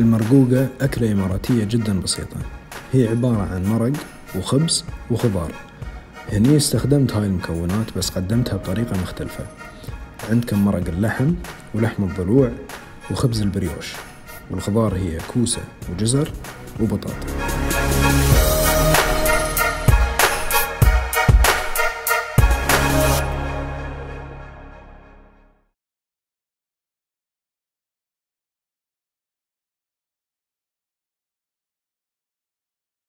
المرقوقة أكلة إماراتية جدا بسيطة. هي عبارة عن مرق وخبز وخضار. هني استخدمت هاي المكونات بس قدمتها بطريقة مختلفة. عندكم مرق اللحم ولحم الضلوع وخبز البريوش. والخضار هي كوسة وجزر وبطاطا.